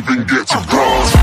Even get to cross.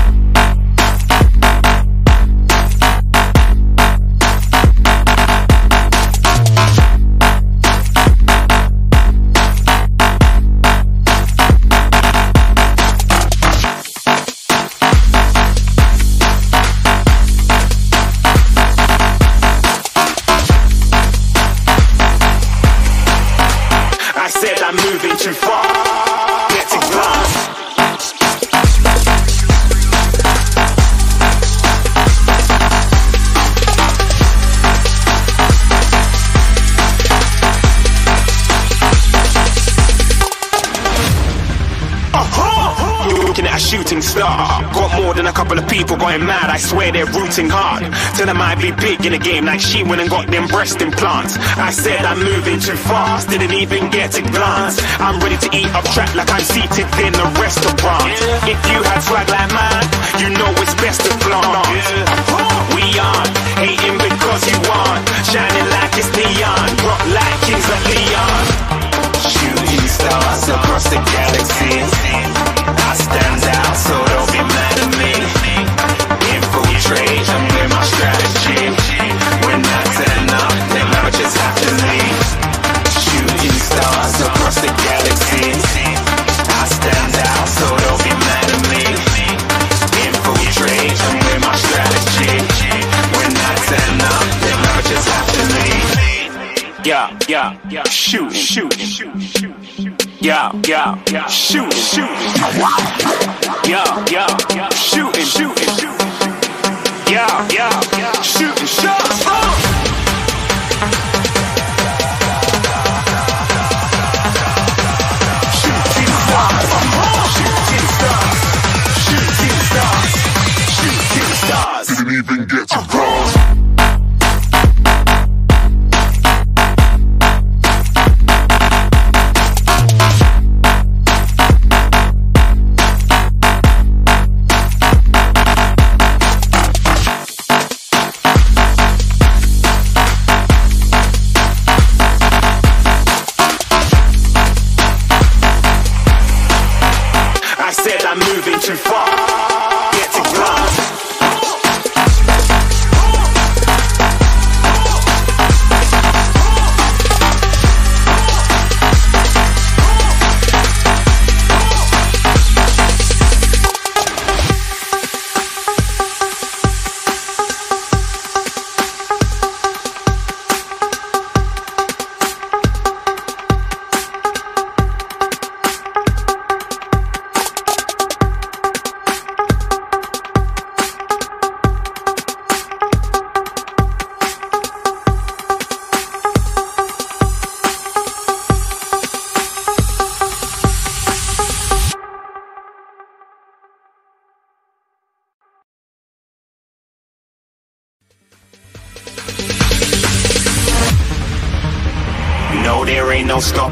Going mad. I swear they're rooting hard. Tell them I be big in the game like she went and got them breast implants. I said I'm moving too fast, didn't even get a glance. I'm ready to eat up track like I'm seated in a restaurant. If you had swag like mine, you know it's best to flaunt. We aren't hating because you aren't shining like it's neon, rock like kings of Leon. Shooting stars across the galaxy. Yeah. Shoot, shoot. Yeah, yeah,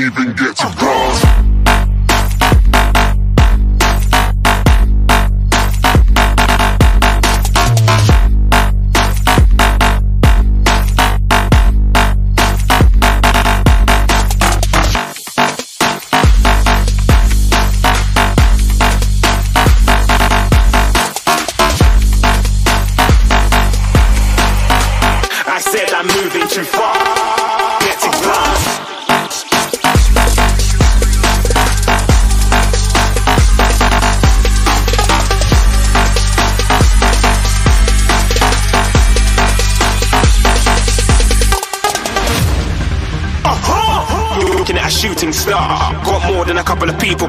Even get to cross.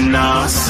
Stopping us.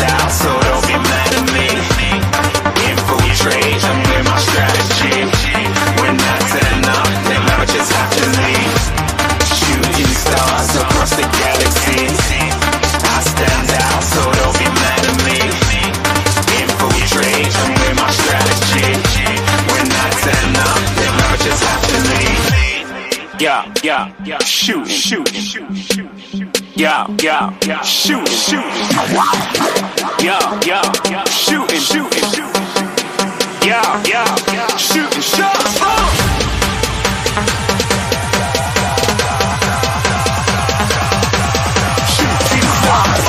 so don't be mad at me. Infiltrate trade, I'm my strategy. When that's enough, then I just have to leave. Shooting stars across the galaxy. I stand out, so don't be mad at me. Infiltrate trade, I'm my strategy. When that's enough, then I just have to leave. Yeah, yeah, yeah, shoot, shoot, shoot yeah, yeah, yeah, shooting, shooting, shooting, yeah, yeah, yeah, shooting, shots. Shooting stars,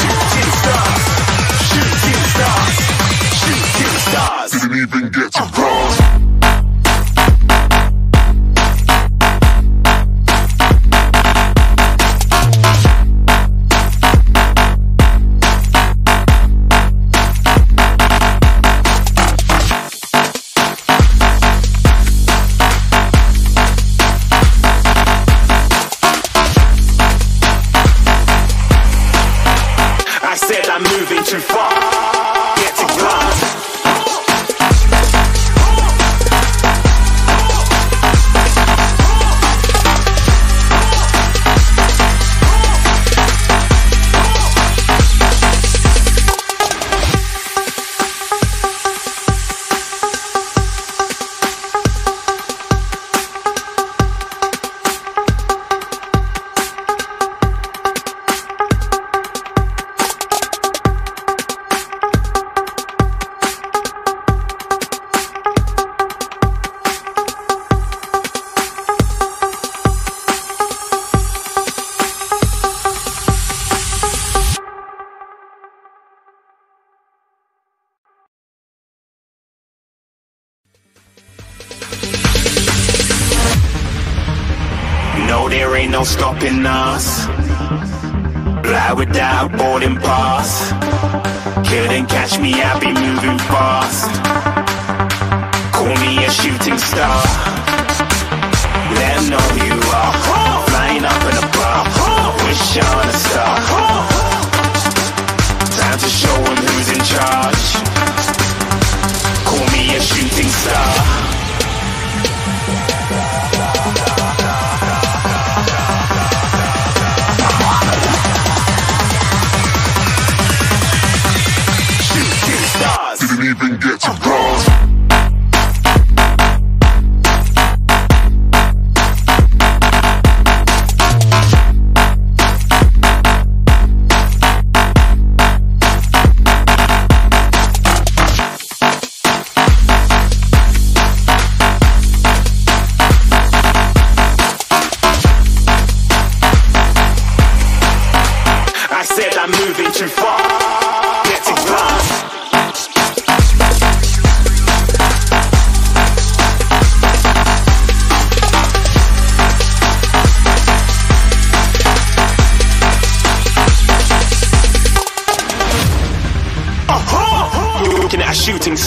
shooting stars, shooting stars, shooting stars. Didn't even get to cross. I said I'm moving too far. Get to glass.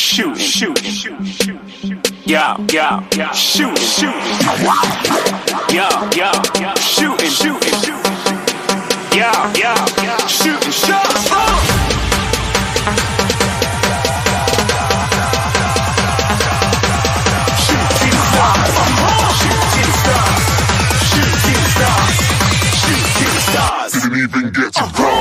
Yeah, yeah, shoot, shoot, shoot, shoot. Yeah, yeah, yeah, shoot, shoot. Yeah, yeah, yeah, shooting, shooting, shooting. Yeah, yeah, yeah, shooting shots. Shooting stars, stars, shooting stars, stars. Didn't even get to cross.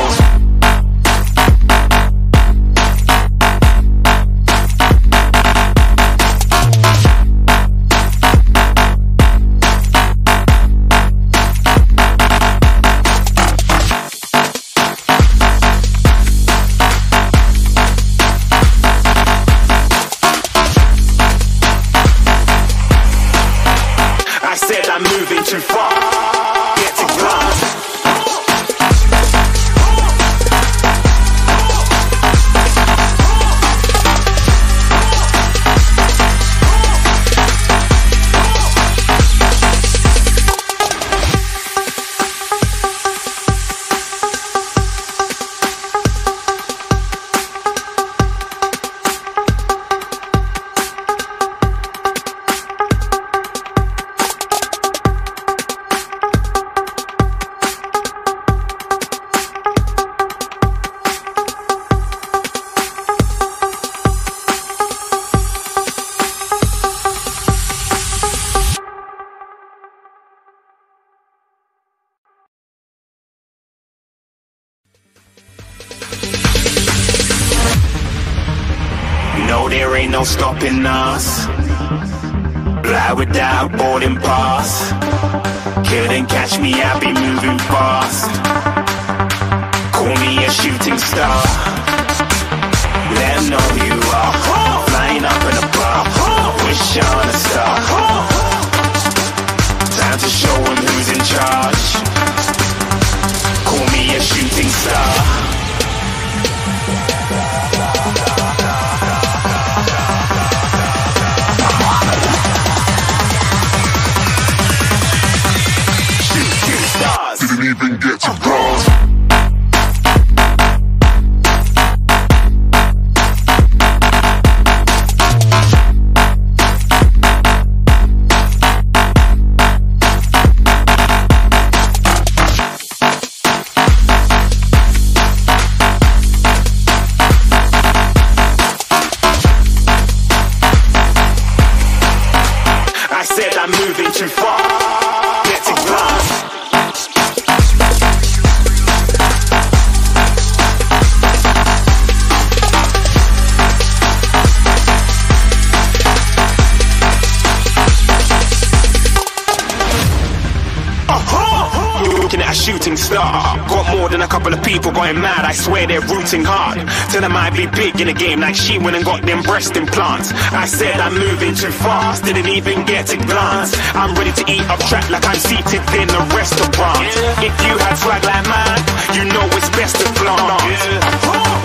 hitting hard. Tell them I'd be big in the game like she went and got them breast implants. I said I'm moving too fast, didn't even get a glance. I'm ready to eat up track like I'm seated in a restaurant. If you had swag like mine, you know it's best to flaunt.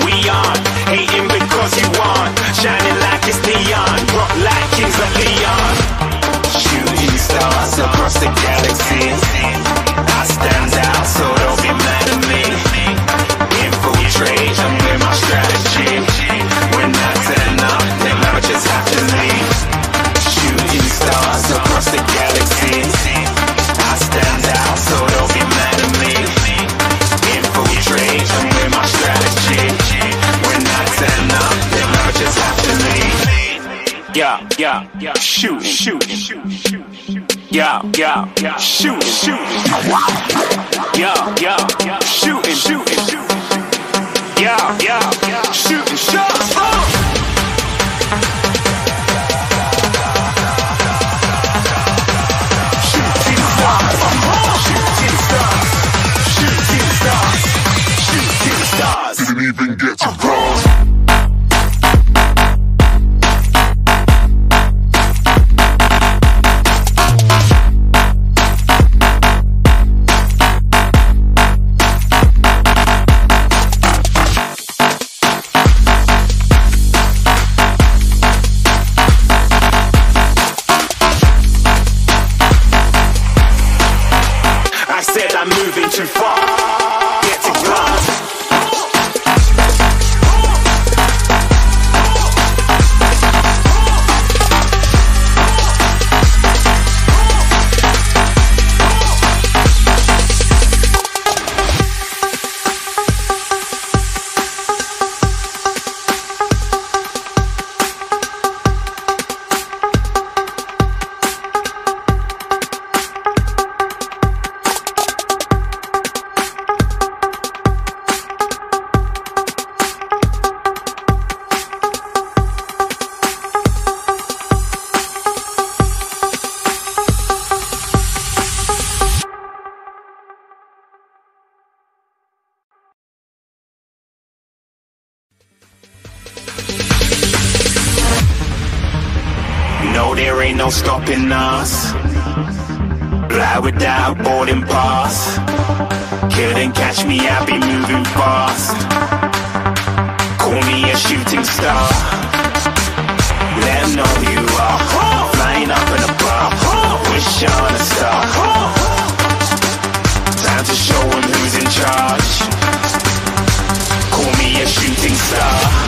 We are hating because you aren't, shining like it's neon, rock like kings of Leon. Shooting stars across the galaxy, I stand. Shoot! Shoot! Shoot! Shoot! yeah, yeah, Shoot! Shoot! yeah, yeah, Shoot! star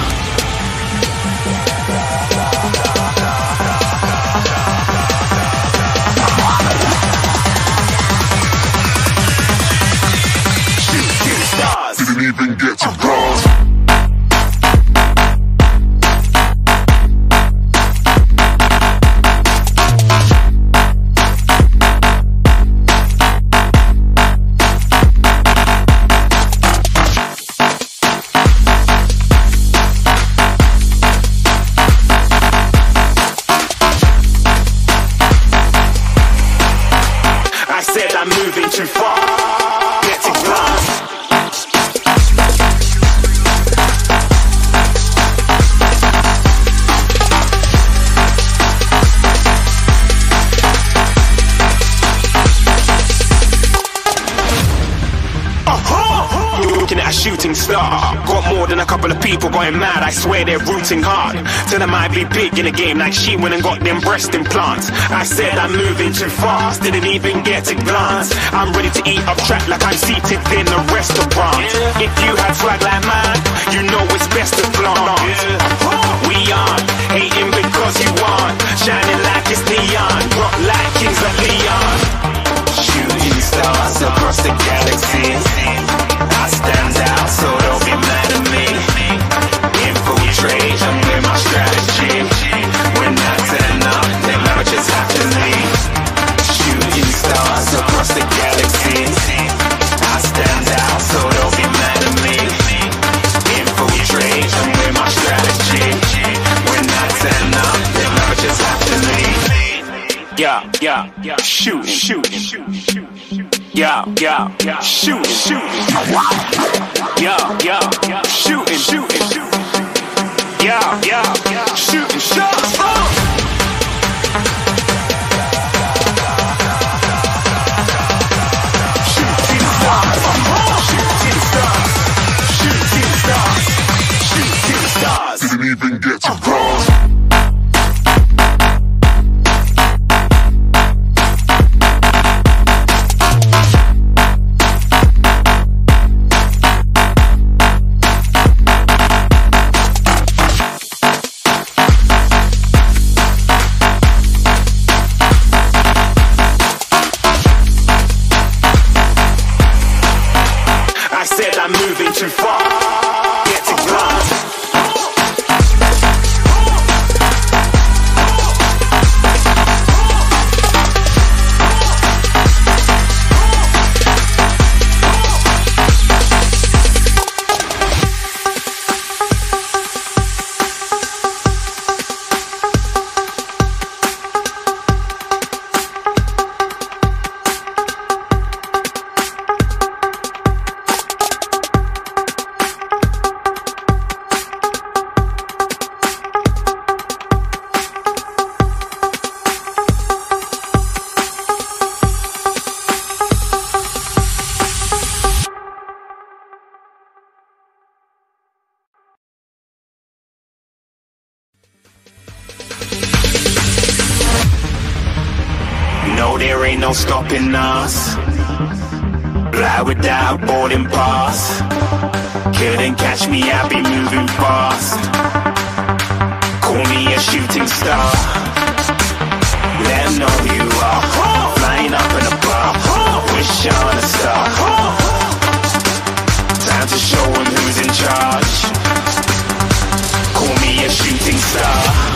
swear they're rooting hard. Tell them I'd be big in the game like she went and got them breast implants. I said I'm moving too fast, didn't even get a glance. I'm ready to eat up track like I'm seated in a restaurant. If you had swag like mine, you know it's best to flaunt. We aren't hating because you aren't shining like it's neon, rock like kings of Leon. Shooting stars across the galaxy. I stand out, so Yeah, yeah, yeah, shoot, shoot, shoot. Yeah, yeah, yeah, shoot, shoot. Yeah, yeah, shooting, shooting. Yeah, yeah, shooting stars. Didn't even get to cross. Couldn't catch me, I be moving fast. Call me a shooting star. Let 'em know you are. Flying up in a bar. Wish on a star. Time to show who's in charge. Call me a shooting star.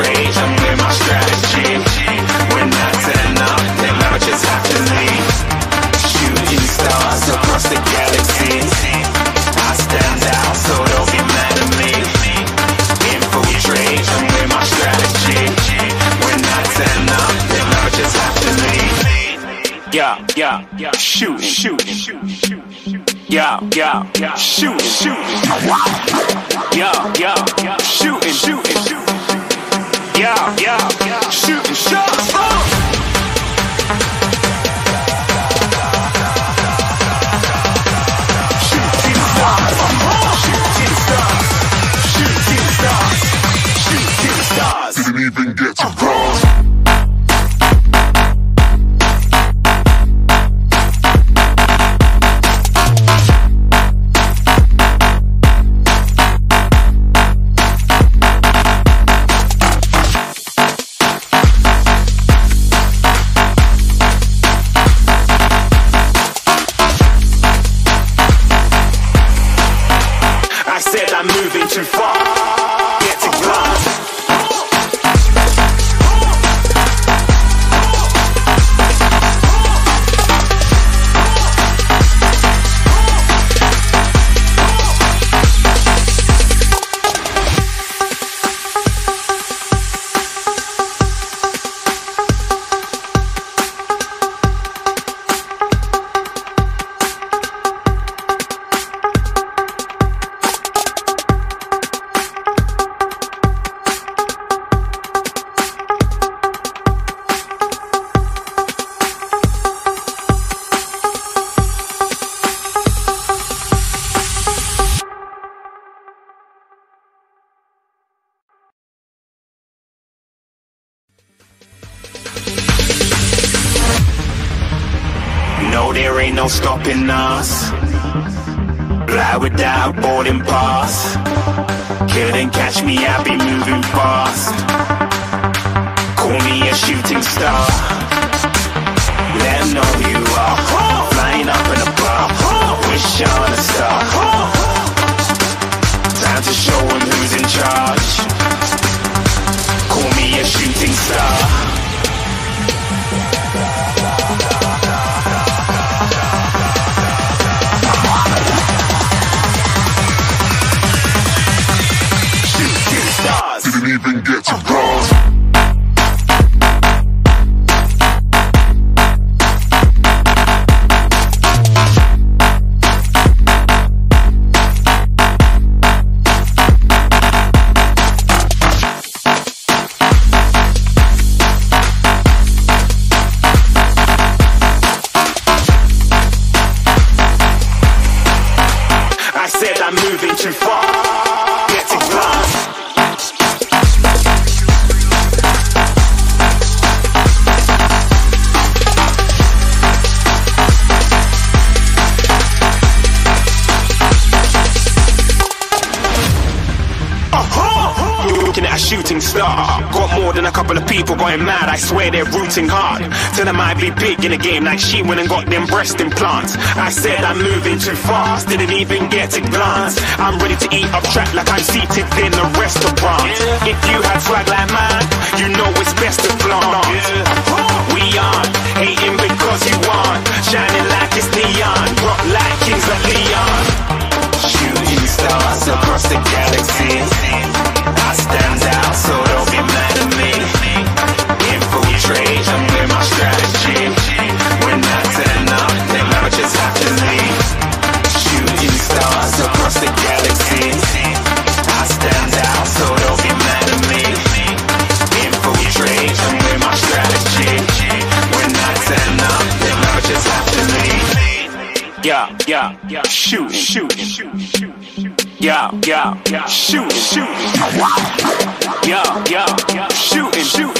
Infiltrate, I'm with my strategy. When I turn up, then I just have to leave. Shooting stars across the galaxy. I stand out, so don't be mad at me. Infiltrate, I'm with my strategy. When I turn up, then I just have to leave. Yeah, yeah, yeah. Shoot, shoot, shoot, shoot. Yeah, yeah, yeah. Shooting, shooting. Yeah, yeah, yeah. Shooting, shooting. Yeah, yeah, yeah. Shooting shots. Stars. Didn't even get to stopping us. Fly without boarding pass. Couldn't catch me, I be moving fast. Call me a shooting star. Let 'em know you are. Flying up in a bar. Wish on a star. Time to show 'em who's in charge. Call me a shooting star. Even get to cross. Swear they're rooting hard. Tell them I be big in the game like she went and got them breast implants. I said I'm moving too fast, didn't even get a glance. I'm ready to eat up track like I'm seated in a restaurant. If you had swag like mine, you know it's best to flaunt. Yeah, yeah, shooting, yeah, yeah, shooting, shooting,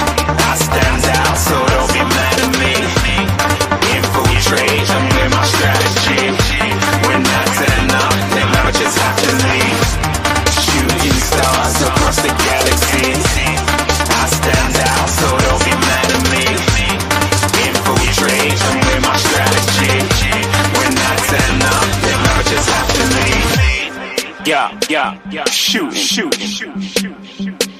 I stand out, so don't be mad at me. My strategy. I just have to leave. Shooting stars across the galaxy. I stand out, so don't mad at me. My strategy. I just have to leave. Yeah, yeah, yeah, shoot, shoot.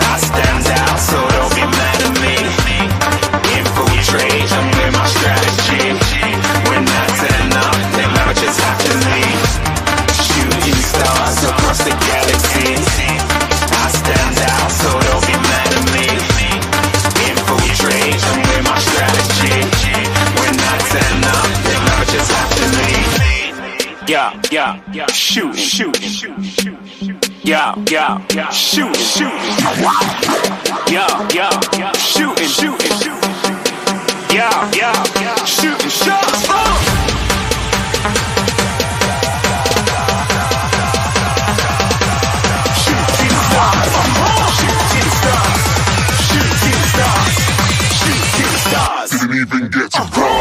I stand out, so don't be mad at me. My strategy. When then never just have to leave. Shooting stars across the galaxy. I stand out, so don't be mad at me. My strategy. When then never just have to leave. Yeah, yeah, yeah, shoot, shoot. Yeah, yeah, yeah, shoot, shoot. Yeah, yeah, yeah, shooting, shooting, shooting. Yeah, yeah, yeah, shooting shots. Oh! Shooting shooting shooting shooting stars. Didn't even get to cross.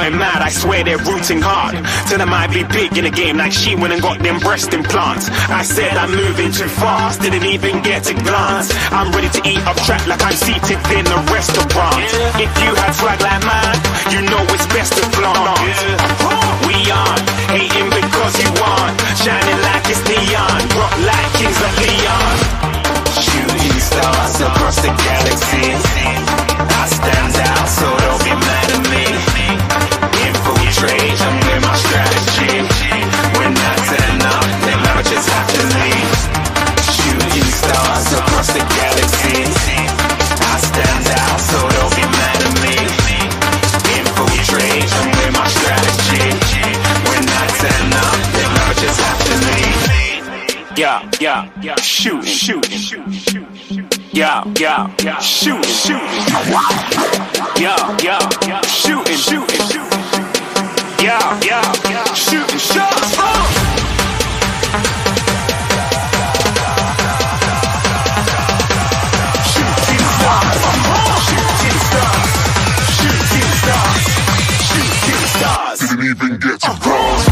People mad. I swear they're rooting hard. Tell them I'd be big in the game like she went and got them breast implants. I said I'm moving too fast, didn't even get a glance. I'm ready to eat up track like I'm seated in a restaurant. If you had swag like mine, you know it's best to flaunt. We on, hating because you want, shining like it's neon, rock like kings of Leon. Shooting stars across the galaxy. I stand out, so don't be mad at me. I'm with my strategy. When I turn up, then never just have to leave. Shooting stars across the galaxy. I stand out, so don't be mad at me. Infiltrate, with my strategy. When I turn up, then never just have to leave. Yeah, yeah, yeah. Shoot, shoot, shoot, shoot, shoot. Yeah, yeah. Shooting, shooting. Yeah, yeah, shooting, shooting. Shooting shots. Didn't even get to cross.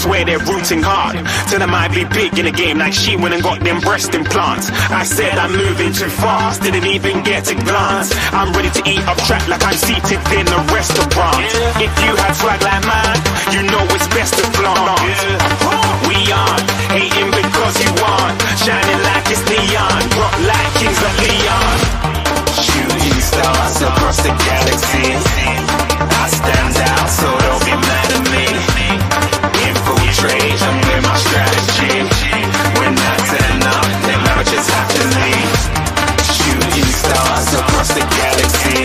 Swear they're rooting hard. Tell them I'd be big in the game like she went and got them breast implants. I said I'm moving too fast, didn't even get to glance. I'm ready to eat up track like I'm seated in a restaurant. If you had swag like mine, you know it's best to flaunt. We aren't hating because you aren't shining like it's neon, rock like kings of Leon. Shooting stars across the galaxy. I stand out, so don't be mad at me. Infiltrate, I'm with my strategy. When turn up, then I just have to leave. Shooting stars across the galaxy.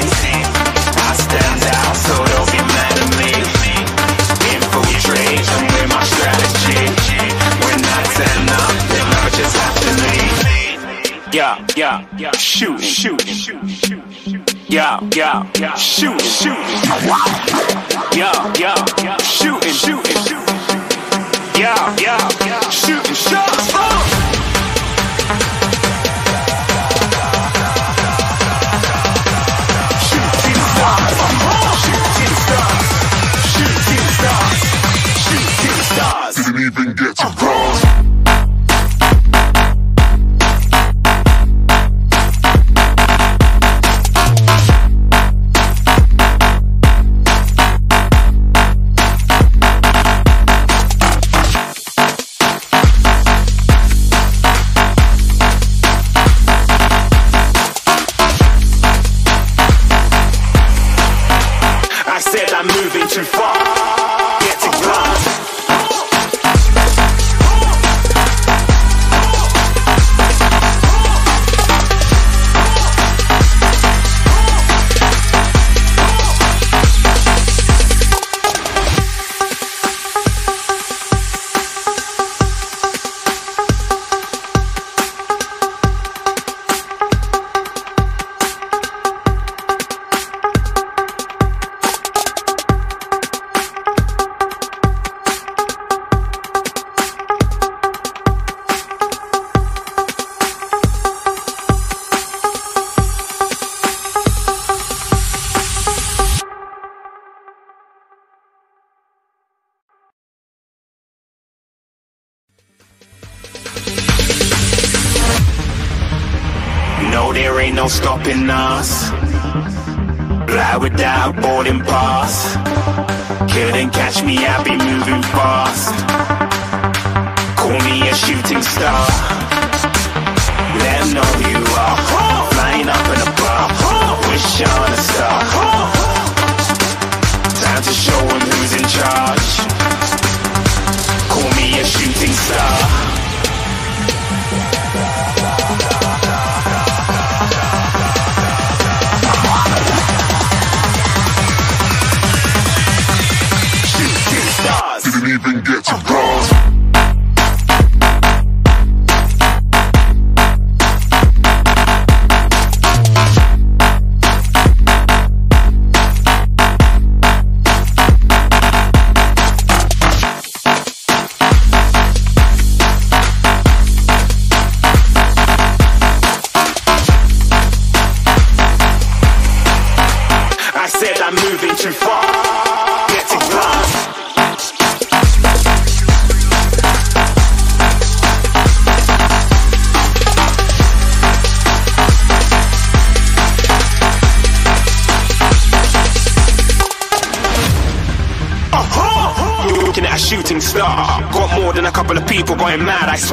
I stand out, so don't be mad at me. Infiltrate, I'm with my strategy. When turn up, then I just have to leave. Yeah, yeah, yeah. Shoot, shoot, shoot, shoot. Yeah, yeah, yeah. Shoot, shoot. Yeah, yeah, yeah. Shooting, shooting.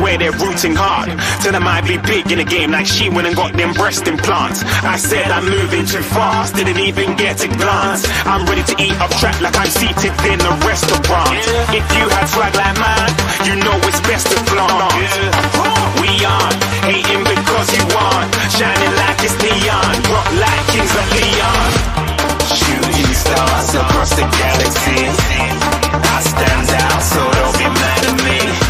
Swear they're rooting hard. Tell them I'd be big in the game like she went and got them breast implants. I said I'm moving too fast, didn't even get a glance. I'm ready to eat up track like I'm seated in a restaurant. If you had swag like mine, you know it's best to flaunt. We aren't hating because you aren't shining like it's neon, rock like kings of Leon. Shooting stars across the galaxy. I stand out, so don't be mad at me.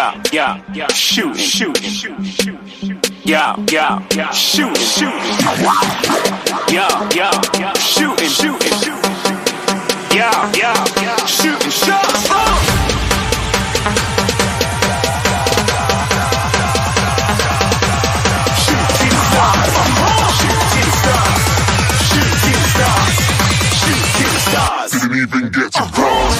Yeah, yeah, yeah, shooting, shooting, shooting. Yeah, yeah, yeah, shooting, shooting. Yeah, yeah, yeah, shooting, shooting, shooting. Yeah, yeah, yeah, stars, shooting stars. Didn't even get to cross.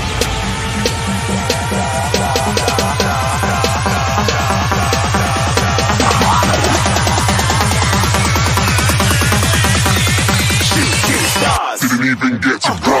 Even get to cross.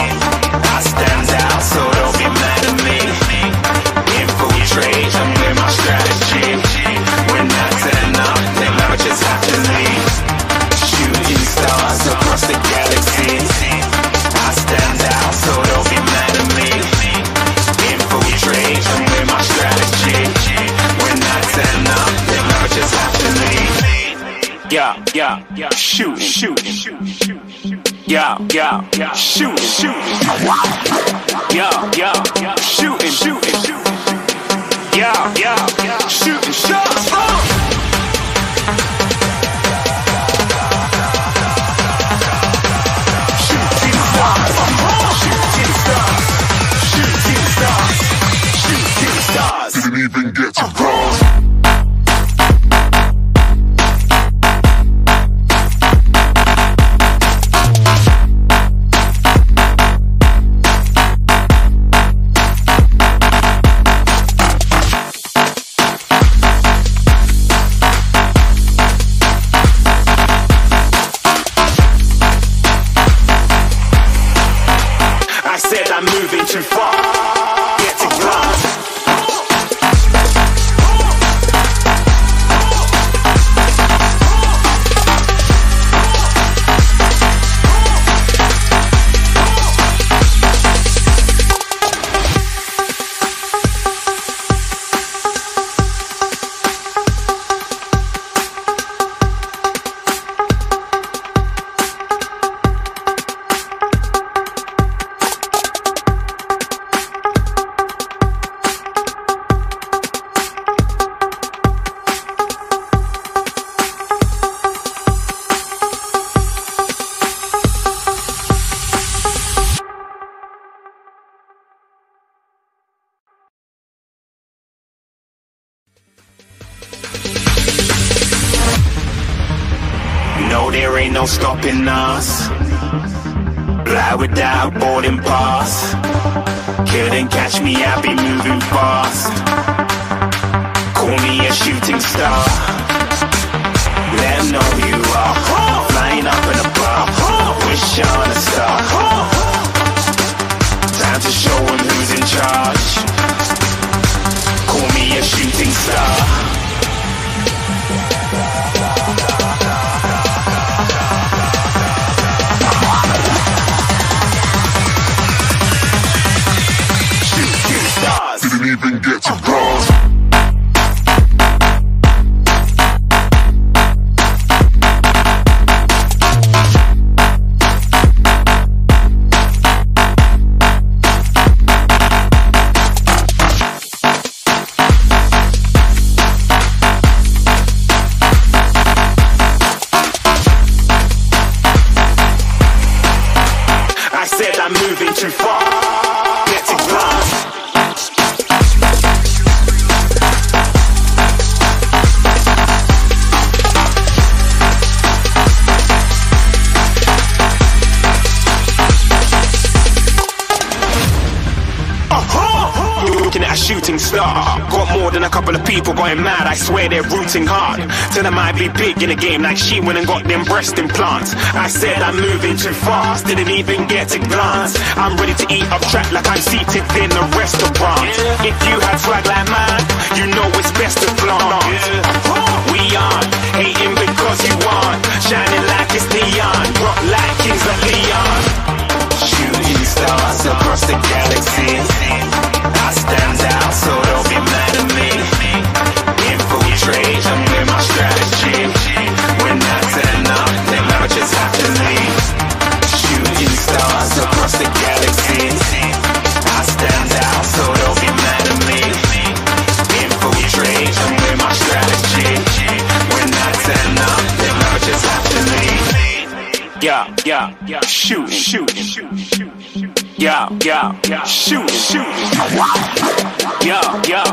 Yeah, yeah, yeah, shoot, shoot. Yeah, yeah, yeah, shooting, shooting, stopping us. Fly without boarding pass. Couldn't catch me, I be moving fast. Call me a shooting star. Let 'em know you are. Flying up in a bar. Wish on a star. Time to show who's in charge. Call me a shooting star. Even get to oh, I rooting hard. Tell them I'd be big in the game like she went and got them breast implants. I said I'm moving too fast, didn't even get to glance. I'm ready to eat up track like I'm seated in a restaurant. If you had swag like mine, Yeah, shoot, shooting. Yeah, yeah,